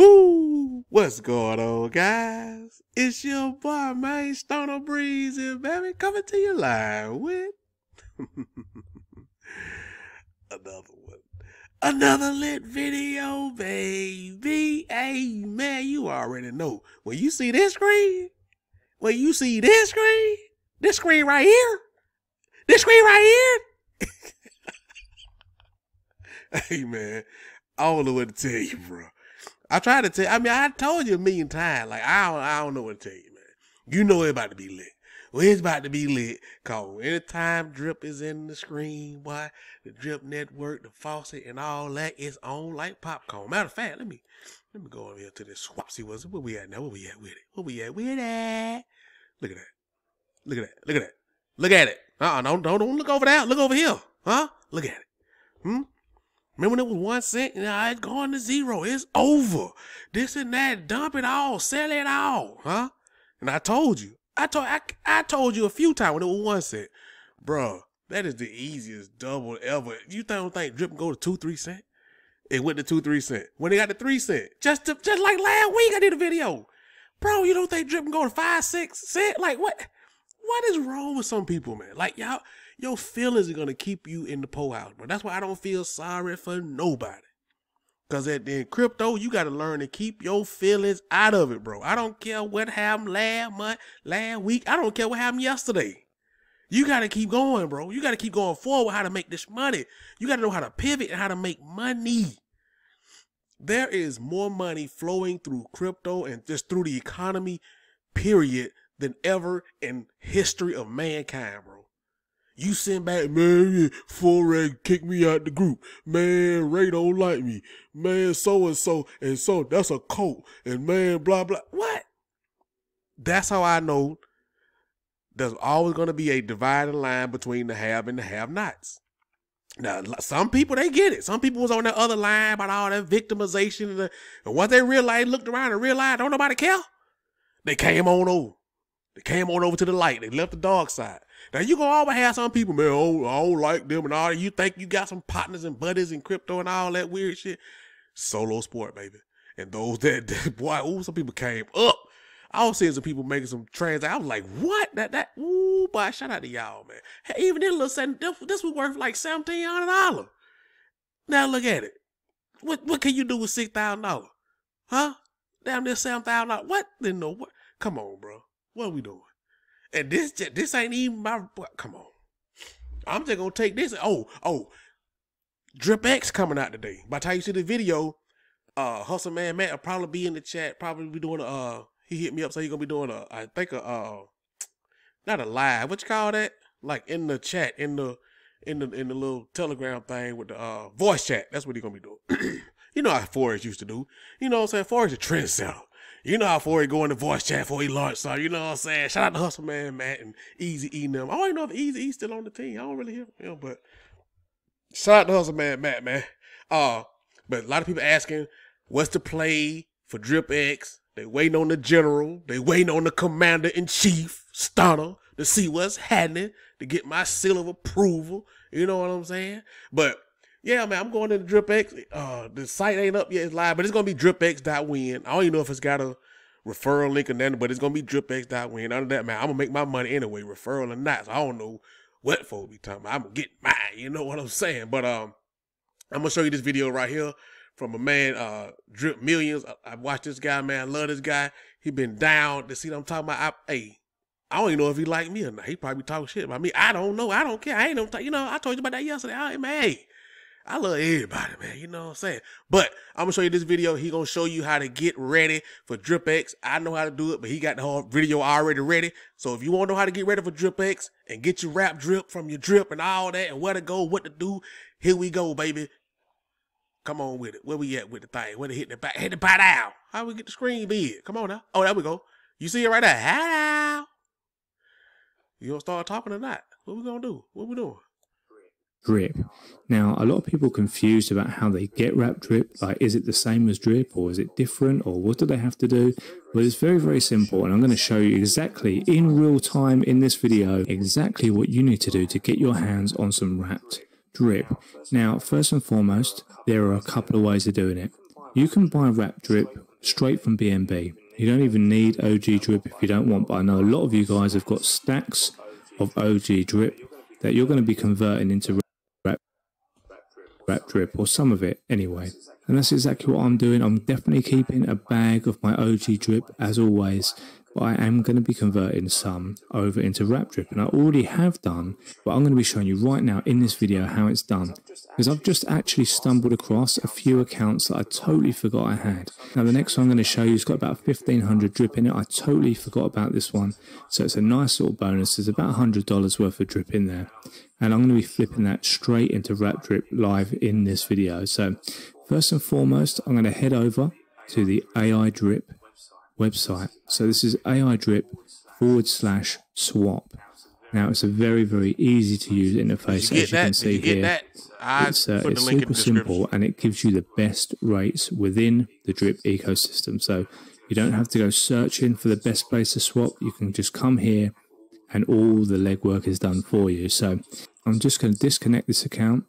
Woo! What's going on, guys? It's your boy, man, Stunna Breezy, baby, coming to you live with another one. Another lit video, baby. Hey, man, you already know. When you see this screen, when you see this screen, this screen right here, this screen right here. hey, man, I don't know what to tell you, bro. I tried to tell. I mean, I told you a million times. Like I don't, I don't know what to tell you, man. You know it's about to be lit. Well, it's about to be lit. Cause anytime drip is in the screen, why the drip network, the faucet, and all that is on like popcorn. Matter of fact, let me let me go over here to this swap. Was what's where we at now? Where we at with it? Where we at with it? Look at that. Look at that. Look at that. Look at it. Uh-uh, don't, don't, don't look over there. Look over here. Huh? Look at it. Hmm? Remember when it was one cent? Now it's going to zero. It's over. This and that. Dump it all. Sell it all. Huh? And I told you. I told I, I told you a few times when it was one cent. Bruh, that is the easiest double ever. You don't think drip go to two, three cent? It went to two, three cent. When it got to three cent. Just to, just like last week I did a video. Bro, you don't think drip go to five, six cent? Like what? What is wrong with some people, man? Like y'all, your feelings are gonna keep you in the pole house, bro. That's why I don't feel sorry for nobody. Cause at the crypto, you gotta learn to keep your feelings out of it, bro. I don't care what happened last month, last week. I don't care what happened yesterday. You gotta keep going, bro. You gotta keep going forward how to make this money. You gotta know how to pivot and how to make money. There is more money flowing through crypto and just through the economy, period, than ever in history of mankind, bro. You send back, man, Forex kick me out the group. Man, Ray don't like me. Man, so and so and so, that's a cult. And man, blah, blah. What? That's how I know there's always going to be a dividing line between the have and the have nots. Now, some people, they get it. Some people was on that other line about all that victimization. And, the, and once they realized, looked around and realized, don't nobody care, they came on over. They came on over to the light. They left the dark side. Now you gonna always have some people, man. Oh, I don't like them and all. that. You think you got some partners and buddies in crypto and all that weird shit? Solo sport, baby. And those that, that boy, ooh, some people came up. I was seeing some people making some trans. I was like, what? That that ooh, boy, shout out to y'all, man. Hey, even this little setting, this, this was worth like seventeen hundred dollars. Now look at it. What what can you do with six thousand dollars? Huh? Damn this seven thousand dollars. What? Then no. What? Come on, bro. What are we doing? And this this ain't even my come on. I'm just gonna take this. Oh, oh, Drip X coming out today. By the time you see the video, uh Hustle Man Matt will probably be in the chat, probably be doing a uh he hit me up, so he's gonna be doing a I think a uh not a live, what you call that? Like in the chat, in the in the in the little telegram thing with the uh voice chat. That's what he's gonna be doing. you know how Forex used to do. You know what I'm saying? Forex a trendsetter. You know how far he go in the voice chat before he launched, so you know what I'm saying? Shout out to Hustle Man, Matt, and Easy E them. I don't even know if Easy E's still on the team. I don't really hear him, but shout out to Hustle Man, Matt, man. Uh, but a lot of people asking, what's the play for Drip X? They waiting on the general. They waiting on the commander in chief, Stunna, to see what's happening, to get my seal of approval. You know what I'm saying? But yeah, man, I'm going to DripX. Uh, the site ain't up yet, it's live, but it's gonna be dripx.win. I don't even know if it's got a referral link or nothing, but it's gonna be dripx.win. Other than that, man, I'm gonna make my money anyway, referral or not. So I don't know what for be talking about. I'm gonna get mine, you know what I'm saying? But um, I'm gonna show you this video right here from a man, uh, Drip Millions. I, I watched this guy, man. I love this guy. He been down to see what I'm talking about. I, hey, I don't even know if he like me or not. He probably talking shit about me. I don't know. I don't care. I ain't no, you know. I told you about that yesterday. I, man, hey, I love everybody, man. You know what I'm saying? But I'm gonna show you this video. He gonna show you how to get ready for Drip X. I know how to do it, but he got the whole video already ready. So if you want to know how to get ready for Drip X and get your rap drip from your drip and all that and where to go, what to do, here we go, baby. Come on with it. Where we at with the thing? Where to hit the back? Hit the back down. How we get the screen big? Come on now. Oh, there we go. You see it right there. Hello. You gonna start talking or not? What we gonna do? What we doing? Drip. Now, a lot of people confused about how they get wrap drip. Like, is it the same as drip or is it different or what do they have to do? Well, it's very, very simple. And I'm going to show you exactly in real time in this video, exactly what you need to do to get your hands on some wrapped drip. Now, first and foremost, there are a couple of ways of doing it. You can buy wrap drip straight from BNB. You don't even need OG drip if you don't want, but I know a lot of you guys have got stacks of OG drip that you're going to be converting into wrap, drip or some of it anyway. And that's exactly what I'm doing. I'm definitely keeping a bag of my OG drip as always but I am going to be converting some over into wrap drip and I already have done but I'm going to be showing you right now in this video how it's done. Because I've just actually stumbled across a few accounts that I totally forgot I had. Now the next one I'm going to show you has got about 1500 drip in it. I totally forgot about this one. So it's a nice little bonus. There's about $100 worth of drip in there. And I'm going to be flipping that straight into wrap drip live in this video. So first and foremost I'm going to head over to the AI drip website. So this is AI drip forward slash swap. Now it's a very, very easy to use interface as you can see you here. that? It's, uh, it's the link in super simple and it gives you the best rates within the drip ecosystem. So you don't have to go searching for the best place to swap. You can just come here and all the legwork is done for you. So I'm just going to disconnect this account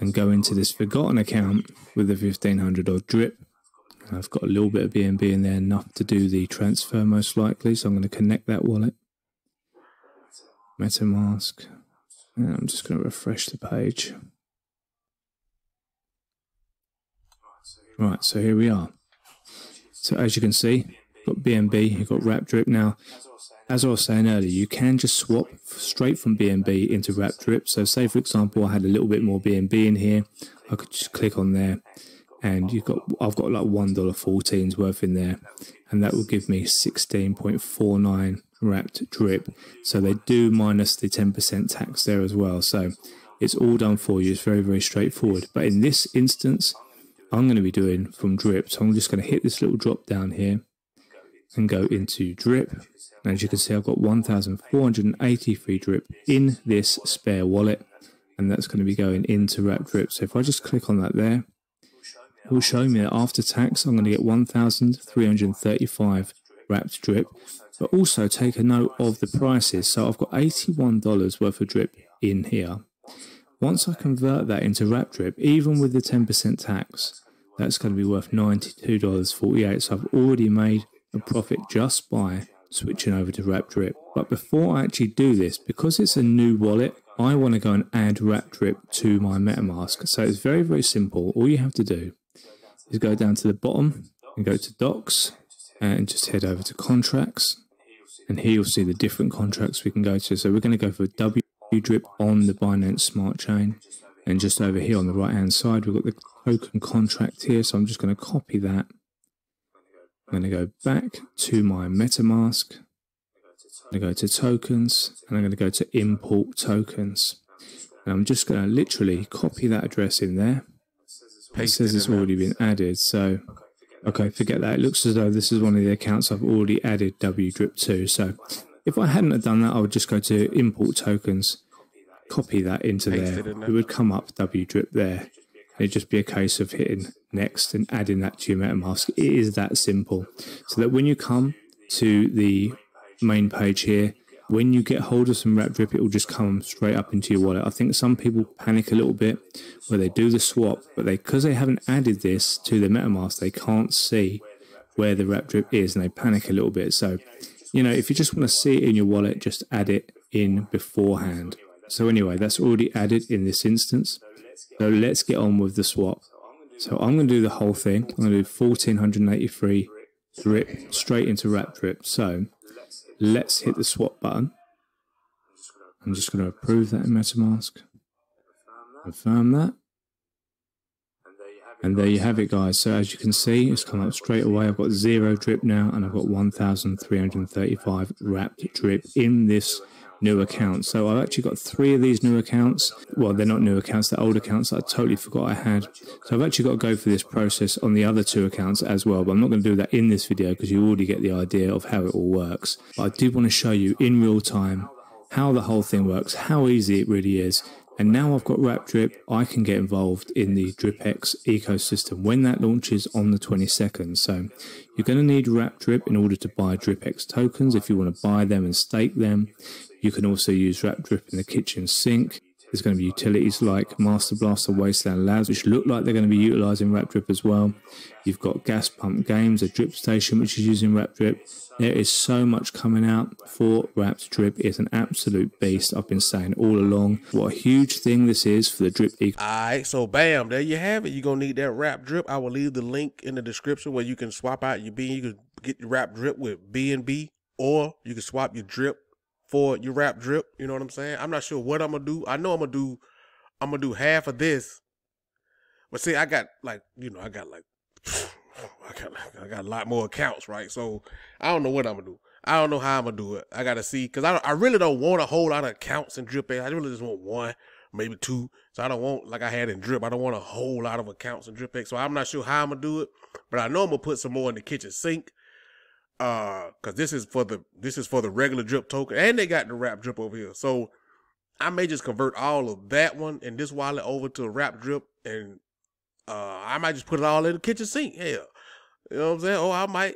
and go into this forgotten account with the 1500 odd drip. I've got a little bit of BNB in there, enough to do the transfer most likely. So I'm going to connect that wallet. MetaMask. And I'm just going to refresh the page. Right, so here we are. So as you can see, got BNB, you've got Wrap Drip. Now, as I was saying earlier, you can just swap straight from BNB into Wrap Drip. So say, for example, I had a little bit more BNB in here. I could just click on there and you've got, I've got like $1.14's worth in there. And that will give me 16.49 wrapped drip. So they do minus the 10% tax there as well. So it's all done for you. It's very, very straightforward. But in this instance, I'm going to be doing from drip. So I'm just going to hit this little drop down here and go into drip. And as you can see, I've got 1,483 drip in this spare wallet. And that's going to be going into wrap drip. So if I just click on that there, it will show me that after tax, I'm going to get 1,335 wrapped drip. But also take a note of the prices. So I've got $81 worth of drip in here. Once I convert that into wrap drip, even with the 10% tax, that's going to be worth $92.48. So I've already made a profit just by switching over to wrap drip. But before I actually do this, because it's a new wallet, I want to go and add wrap drip to my MetaMask. So it's very, very simple. All you have to do is go down to the bottom and go to docs uh, and just head over to contracts. And here you'll see the different contracts we can go to. So we're going to go for W drip on the Binance Smart Chain. And just over here on the right hand side, we've got the token contract here. So I'm just going to copy that. I'm going to go back to my MetaMask. I'm going to go to tokens and I'm going to go to import tokens. And I'm just going to literally copy that address in there. It says it's already been added. So, okay, forget that. It looks as though this is one of the accounts I've already added WDrip to. So, if I hadn't have done that, I would just go to import tokens, copy that into there. it there. It would come up WDrip there. It'd just be a case of hitting next and adding that to your MetaMask. It is that simple. So that when you come to the main page here, when you get hold of some wrap drip, it will just come straight up into your wallet. I think some people panic a little bit where they do the swap, but they because they haven't added this to their MetaMask, they can't see where the wrap drip is, and they panic a little bit. So, you know, if you just want to see it in your wallet, just add it in beforehand. So anyway, that's already added in this instance. So let's get on with the swap. So I'm going to do the whole thing. I'm going to do 1483 drip straight into wrap drip. So let's hit the swap button. I'm just going to approve that in MetaMask. Confirm that. And there you have it, guys. So as you can see, it's come up straight away. I've got zero drip now, and I've got 1,335 wrapped drip in this new account. So I've actually got three of these new accounts. Well, they're not new accounts, they're old accounts that I totally forgot I had. So I've actually got to go through this process on the other two accounts as well. But I'm not going to do that in this video because you already get the idea of how it all works. But I do want to show you in real time how the whole thing works, how easy it really is. And now I've got Wrap Drip, I can get involved in the DripX ecosystem when that launches on the 22nd. So you're going to need Wrap Drip in order to buy DripX tokens if you want to buy them and stake them. You can also use Wrap Drip in the kitchen sink. There's going to be utilities like Master Blaster Wasteland Labs, which look like they're going to be utilizing Wrap Drip as well. You've got Gas Pump Games, a drip station which is using Wrap Drip. There is so much coming out for Wrapped Drip. It's an absolute beast. I've been saying all along what a huge thing this is for the drip. All right, so bam, there you have it. You're gonna need that wrap drip. I will leave the link in the description where you can swap out your B. You can get your wrap drip with BNB, or you can swap your drip for your wrap drip. You know what I'm saying? I'm not sure what I'm gonna do. I know I'm gonna do. I'm gonna do half of this, but see, I got like you know, I got like. I got I got a lot more accounts, right? So I don't know what I'm gonna do. I don't know how I'm gonna do it. I gotta see because I I really don't want a whole lot of accounts in Drip. I really just want one, maybe two. So I don't want like I had in Drip. I don't want a whole lot of accounts in Drip. So I'm not sure how I'm gonna do it, but I know I'm gonna put some more in the kitchen sink. Uh, cause this is for the this is for the regular drip token, and they got the wrap drip over here. So I may just convert all of that one and this wallet over to a wrap drip, and uh, I might just put it all in the kitchen sink. Hell, you know what I'm saying? Or I might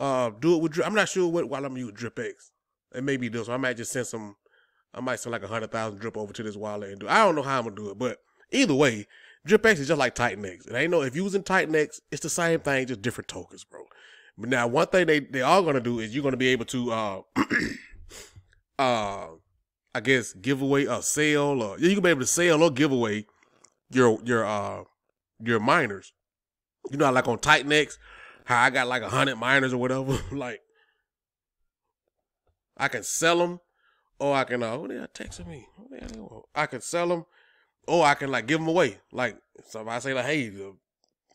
uh do it with drip. I'm not sure what while I'm using Drip X. It may be this. One. I might just send some. I might send like a hundred thousand drip over to this wallet and do. I don't know how I'm gonna do it, but either way, Drip X is just like Titan X. It ain't no if using Titan X, it's the same thing, just different tokens, bro. But now one thing they they are gonna do is you're gonna be able to uh uh I guess give away a sale or you can be able to sell or give away your your uh your miners. You know, like on Titan X, how I got like a hundred miners or whatever. like, I can sell them, or I can. Uh, who they are texting me? I can sell them, or I can like give them away. Like, so if I say like, hey,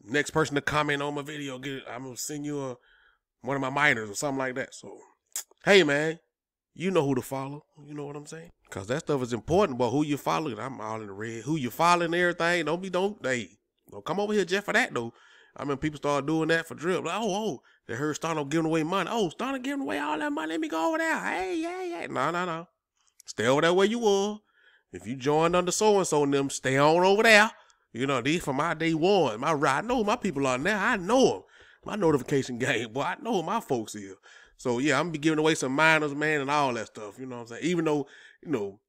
next person to comment on my video, get I'm gonna send you a one of my miners or something like that. So, hey man, you know who to follow. You know what I'm saying? Cause that stuff is important. But who you following? I'm all in the red. Who you following? Everything. Don't be don't. Hey, don't come over here just for that though. I mean, people start doing that for drip. Like, oh, oh, they heard Starno giving away money. Oh, Starno giving away all that money. Let me go over there. Hey, yeah, yeah. No, no, no. Stay over there where you were. If you joined under so and so and them, stay on over there. You know, these from my day one. My I know my people are now. I know them. My notification game, boy. I know my folks here. So yeah, I'm be giving away some miners, man, and all that stuff. You know what I'm saying? Even though, you know,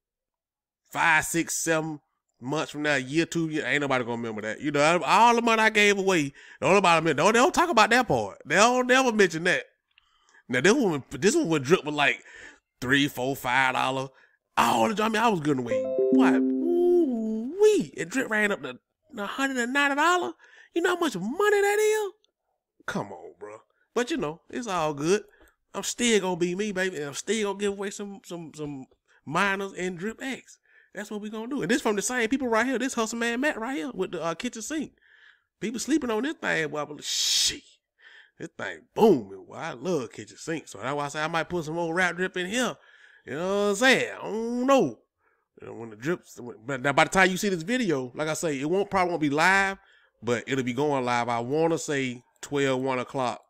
five, six, seven, months from now, year two, year, ain't nobody gonna remember that. You know, all the money I gave away, don't nobody don't, they don't talk about that part. They don't never mention that. Now this one, this one would drip with like three, four, five dollar. All the I mean, I was giving away what? Ooh, wee! It drip ran up to hundred and ninety dollar. You know how much money that is? Come on, bro. But you know, it's all good. I'm still gonna be me, baby. And I'm still gonna give away some some some miners and drip X. That's what we gonna do. And this from the same people right here. This hustle man Matt right here with the uh, kitchen sink. People sleeping on this thing. Like, shit. This thing booming. Well, I love kitchen sink. So that's why I say I might put some old rap drip in here. You know what I'm saying? I don't know. You when the drips, but now by the time you see this video, like I say, it won't probably won't be live, but it'll be going live. I want to say 12, 1 o'clock.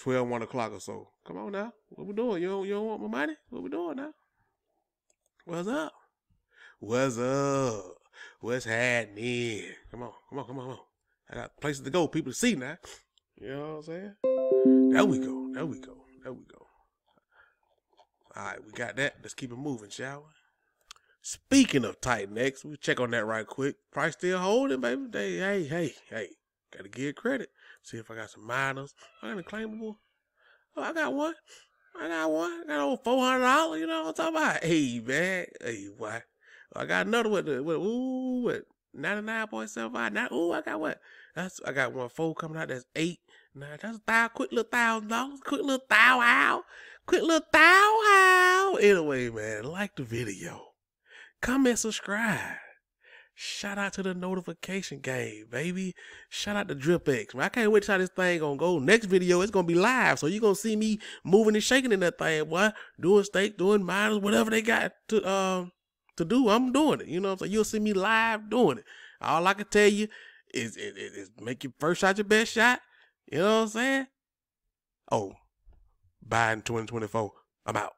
12, 1 o'clock or so. Come on now. What we doing? You don't, you don't want my money? What we doing now? What's up? What's up? What's happening? Come on, come on, come on, come on. I got places to go, people to see now. You know what I'm saying? There we go. There we go. There we go. All right, we got that. Let's keep it moving, shall we? Speaking of Titan X, we check on that right quick. Price still holding, baby. They, hey, hey, hey. Gotta give credit. See if I got some miners. I got a claimable. Oh, I got one. I got one. I got over four hundred dollars. You know what I'm talking about? Hey man. Hey, why? Oh, I got another one. With, ooh, what? Ninety nine point seven five. Now, ooh, I got what? That's I got one four coming out. That's eight. Now that's a thousand. Quick little thousand dollars. Quick little thou how. Quick little thou how. Anyway, man, like the video, comment, subscribe. Shout out to the notification game, baby. Shout out to Drip X. Man, I can't wait to how this thing gonna go. Next video, it's gonna be live. So you're gonna see me moving and shaking in that thing, boy. Doing steak, doing miners, whatever they got to um to do, I'm doing it. You know what I'm saying? You'll see me live doing it. All I can tell you is, is, is make your first shot your best shot. You know what I'm saying? Oh, Biden 2024. I'm out.